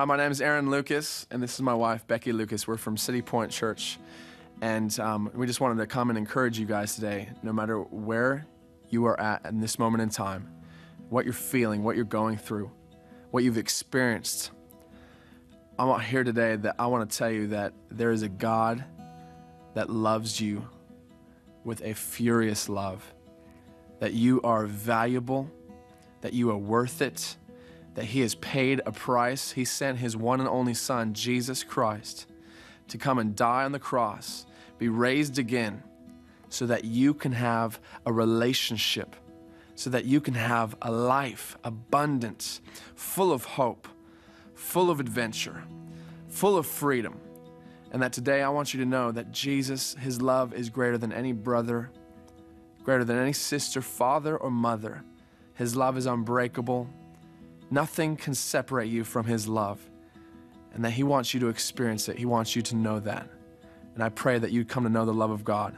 Uh, my name is Aaron Lucas, and this is my wife, Becky Lucas. We're from Citipointe Church. And um, we just wanted to come and encourage you guys today, no matter where you are at in this moment in time, what you're feeling, what you're going through, what you've experienced. I'm here today that I want to tell you that there is a God that loves you with a furious love, that you are valuable, that you are worth it, that He has paid a price. He sent His one and only Son, Jesus Christ, to come and die on the cross, be raised again, so that you can have a relationship, so that you can have a life abundant, full of hope, full of adventure, full of freedom. And that today I want you to know that Jesus, His love is greater than any brother, greater than any sister, father, or mother. His love is unbreakable. Nothing can separate you from His love. And that He wants you to experience it. He wants you to know that. And I pray that you come to know the love of God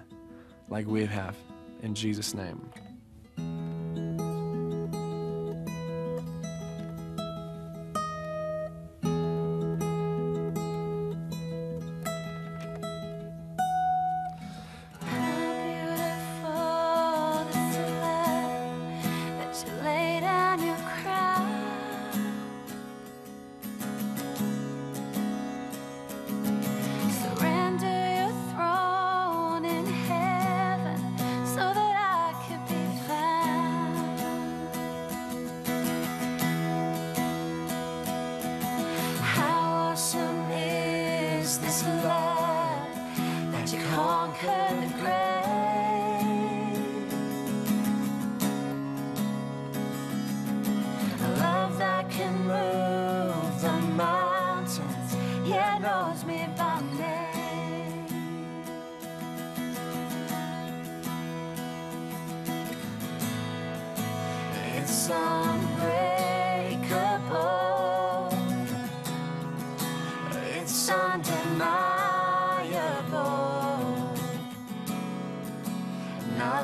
like we have. In Jesus' name. Conquered the grave. A love that can move the mountains, yet knows me by name. It's all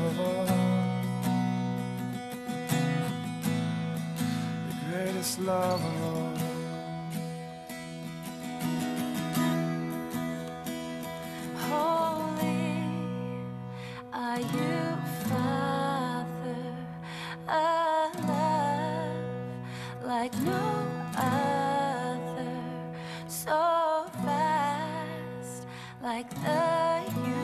of all. The greatest love of all. Holy are you, Father, a love like no other, so vast like the